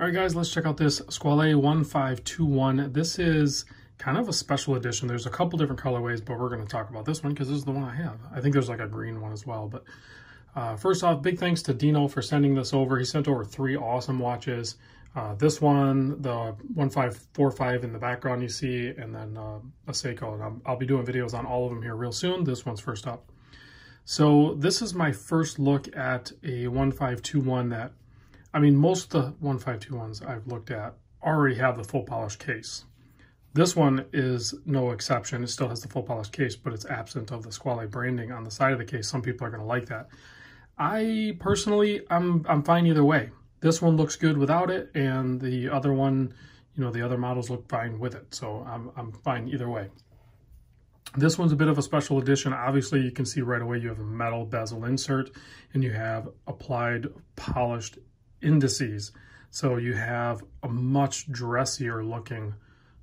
All right, guys, let's check out this Squale 1521. This is kind of a special edition. There's a couple different colorways, but we're going to talk about this one because this is the one I have. I think there's like a green one as well. But uh, first off, big thanks to Dino for sending this over. He sent over three awesome watches. Uh, this one, the 1545 in the background you see, and then uh, a Seiko. And I'll, I'll be doing videos on all of them here real soon. This one's first up. So this is my first look at a 1521 that I mean, most of the 1521s I've looked at already have the full polished case. This one is no exception. It still has the full polished case, but it's absent of the Squale branding on the side of the case. Some people are going to like that. I personally, I'm I'm fine either way. This one looks good without it, and the other one, you know, the other models look fine with it. So I'm I'm fine either way. This one's a bit of a special edition. Obviously, you can see right away you have a metal bezel insert, and you have applied polished indices. So you have a much dressier looking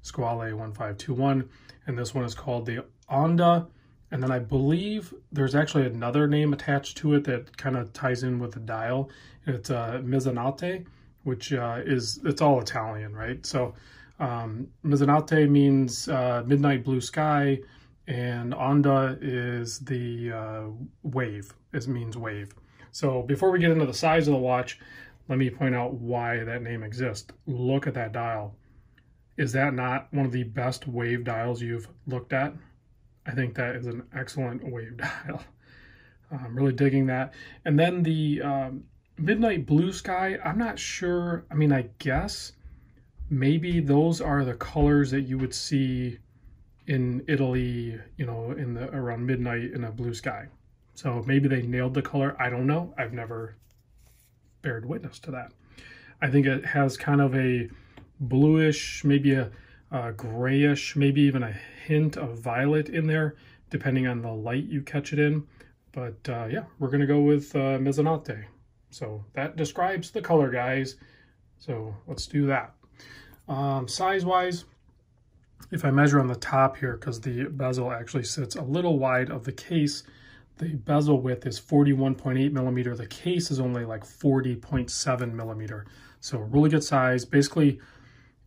Squale 1521. And this one is called the Onda. And then I believe there's actually another name attached to it that kind of ties in with the dial. It's uh, Mezzanotte, which uh, is, it's all Italian, right? So um, means uh, midnight blue sky, and Onda is the uh, wave, it means wave. So before we get into the size of the watch, let me point out why that name exists. Look at that dial. Is that not one of the best wave dials you've looked at? I think that is an excellent wave dial. I'm really digging that. And then the um, Midnight Blue Sky, I'm not sure. I mean, I guess maybe those are the colors that you would see in Italy, you know, in the around midnight in a blue sky. So maybe they nailed the color. I don't know. I've never bared witness to that. I think it has kind of a bluish, maybe a, a grayish, maybe even a hint of violet in there, depending on the light you catch it in. But uh, yeah, we're going to go with uh, Mezzanotte. So that describes the color, guys. So let's do that. Um, Size-wise, if I measure on the top here, because the bezel actually sits a little wide of the case, the bezel width is 41.8 millimeter. The case is only like 40.7 millimeter. So really good size. Basically,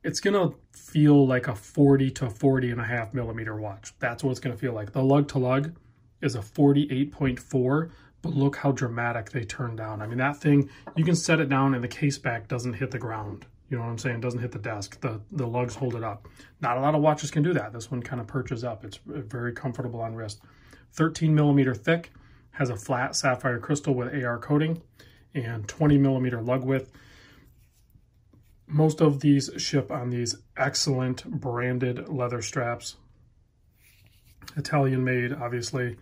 it's going to feel like a 40 to 40 and a half millimeter watch. That's what it's going to feel like. The lug to lug is a 48.4, but look how dramatic they turn down. I mean, that thing, you can set it down and the case back doesn't hit the ground. You know what I'm saying? Doesn't hit the desk. The, the lugs hold it up. Not a lot of watches can do that. This one kind of perches up. It's uh, very comfortable on wrist. 13 millimeter thick, has a flat sapphire crystal with AR coating, and 20 millimeter lug width. Most of these ship on these excellent branded leather straps. Italian made, obviously.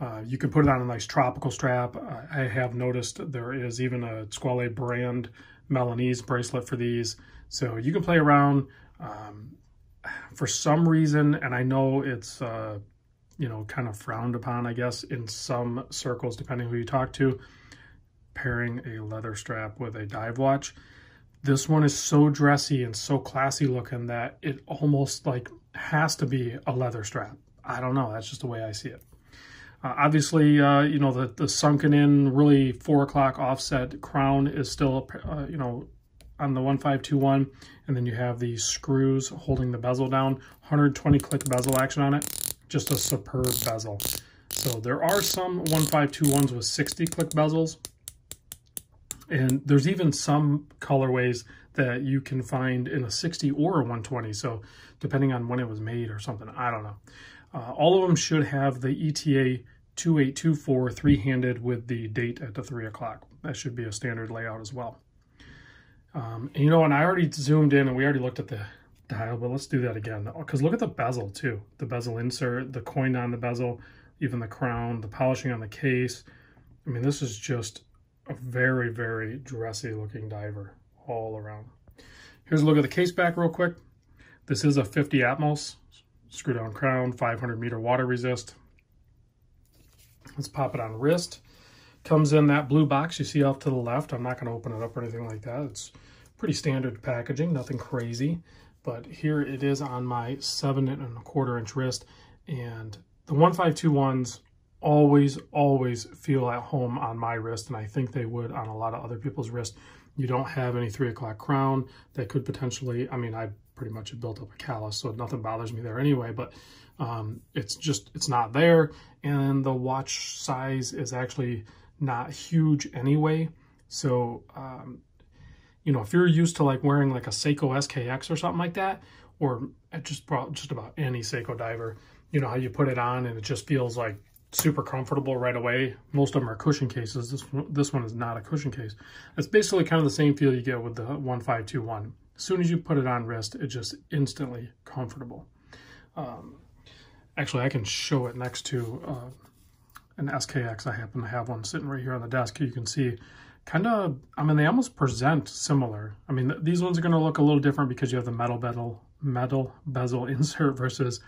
Uh, you can put it on a nice tropical strap. I have noticed there is even a Squale brand Milanese bracelet for these. So you can play around. Um, for some reason, and I know it's uh, you know, kind of frowned upon, I guess, in some circles, depending who you talk to, pairing a leather strap with a dive watch. This one is so dressy and so classy looking that it almost like has to be a leather strap. I don't know. That's just the way I see it. Uh, obviously, uh, you know, the, the sunken in, really four o'clock offset crown is still, uh, you know, on the 1521. And then you have the screws holding the bezel down, 120 click bezel action on it just a superb bezel. So there are some 1521s with 60 click bezels. And there's even some colorways that you can find in a 60 or a 120. So depending on when it was made or something, I don't know. Uh, all of them should have the ETA 2824 three-handed with the date at the 3 o'clock. That should be a standard layout as well. Um, and you know, and I already zoomed in and we already looked at the dial, but let's do that again. Oh, because look at the bezel too. The bezel insert, the coin on the bezel, even the crown, the polishing on the case. I mean, this is just a very, very dressy looking diver all around. Here's a look at the case back real quick. This is a 50 Atmos screw down crown, 500 meter water resist. Let's pop it on wrist. Comes in that blue box you see off to the left. I'm not going to open it up or anything like that. It's pretty standard packaging, nothing crazy but here it is on my seven and a quarter inch wrist. And the 1521s always, always feel at home on my wrist. And I think they would on a lot of other people's wrist. You don't have any three o'clock crown that could potentially, I mean, I pretty much have built up a callus, so nothing bothers me there anyway, but um, it's just, it's not there. And the watch size is actually not huge anyway. So, um, you know, if you're used to like wearing like a Seiko SKX or something like that, or just just about any Seiko diver, you know how you put it on and it just feels like super comfortable right away. Most of them are cushion cases. This one, this one is not a cushion case. It's basically kind of the same feel you get with the 1521. As soon as you put it on wrist, it's just instantly comfortable. Um, actually, I can show it next to uh, an SKX. I happen to have one sitting right here on the desk. You can see kind of, I mean, they almost present similar. I mean, th these ones are going to look a little different because you have the metal bezel, metal bezel insert versus,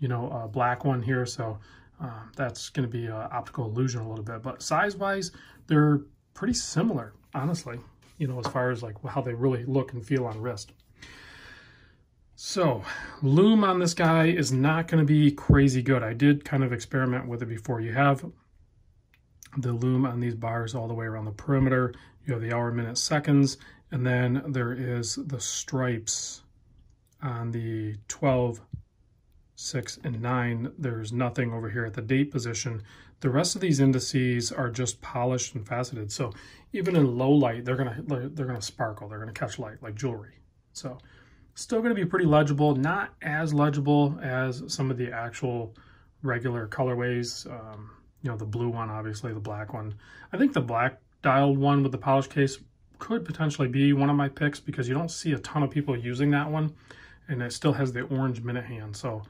you know, a black one here. So um, that's going to be an optical illusion a little bit. But size-wise, they're pretty similar, honestly, you know, as far as like how they really look and feel on wrist. So, lume on this guy is not going to be crazy good. I did kind of experiment with it before. You have the lume on these bars all the way around the perimeter. You have the hour, minute, seconds, and then there is the stripes on the 12, 6, and 9. There's nothing over here at the date position. The rest of these indices are just polished and faceted. So even in low light, they're gonna they're gonna sparkle. They're gonna catch light like jewelry. So still gonna be pretty legible. Not as legible as some of the actual regular colorways. Um, you know, the blue one, obviously, the black one. I think the black dialed one with the polish case could potentially be one of my picks because you don't see a ton of people using that one and it still has the orange minute hand. So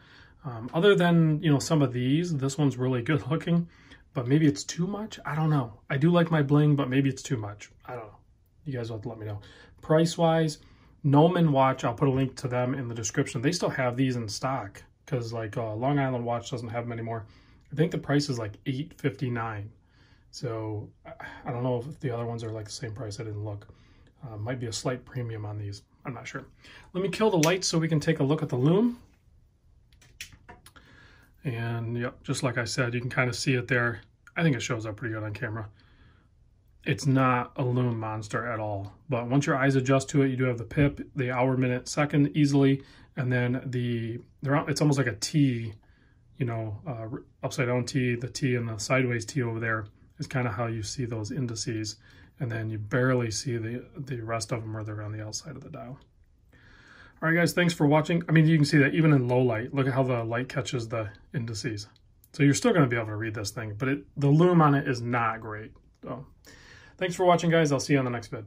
um, other than, you know, some of these, this one's really good looking, but maybe it's too much. I don't know. I do like my bling, but maybe it's too much. I don't know. You guys will have to let me know. Price-wise, Gnomon Watch, I'll put a link to them in the description. They still have these in stock because like uh, Long Island Watch doesn't have them anymore. I think the price is like eight fifty nine. So I don't know if the other ones are like the same price. I didn't look. Uh, might be a slight premium on these. I'm not sure. Let me kill the lights so we can take a look at the lume. And yep, just like I said, you can kind of see it there. I think it shows up pretty good on camera. It's not a lume monster at all. But once your eyes adjust to it, you do have the pip, the hour, minute, second easily, and then the, it's almost like a T, you know, uh, upside down T, the T and the sideways T over there is kind of how you see those indices. And then you barely see the, the rest of them where they're on the outside of the dial. All right, guys, thanks for watching. I mean, you can see that even in low light, look at how the light catches the indices. So you're still going to be able to read this thing, but it, the lume on it is not great. So thanks for watching, guys. I'll see you on the next vid.